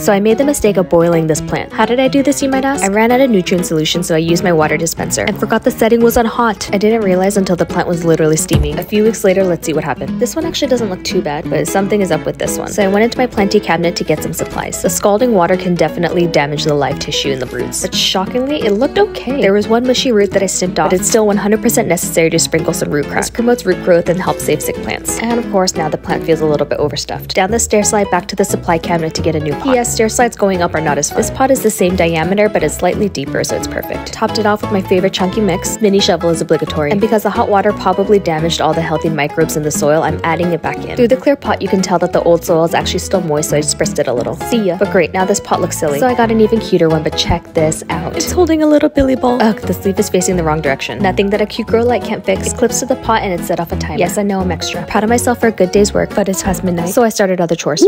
So I made the mistake of boiling this plant. How did I do this, you might ask? I ran out of nutrient solution, so I used my water dispenser and forgot the setting was on hot. I didn't realize until the plant was literally steaming. A few weeks later, let's see what happened. This one actually doesn't look too bad, but something is up with this one. So I went into my planty cabinet to get some supplies. The scalding water can definitely damage the live tissue in the roots, but shockingly, it looked okay. There was one mushy root that I snipped off, but it's still 100% necessary to sprinkle some root crack. This promotes root growth and helps save sick plants. And of course, now the plant feels a little bit overstuffed. Down the stair slide back to the supply cabinet to get a new pot. Yes, stair slides going up are not as fun. This pot is the same diameter, but it's slightly deeper, so it's perfect. Topped it off with my favorite chunky mix. Mini shovel is obligatory. And because the hot water probably damaged all the healthy microbes in the soil, I'm adding it back in. Through the clear pot, you can tell that the old soil is actually still moist, so I spritzed it a little. See ya. But great, now this pot looks silly. So I got an even cuter one, but check this out. It's holding a little billy ball. Ugh, the sleeve is facing the wrong direction. Nothing that a cute grow light can't fix. It clips to the pot and it's set off a timer. Yes, I know I'm extra. Proud of myself for a good day's work, but it's past midnight, so I started other chores.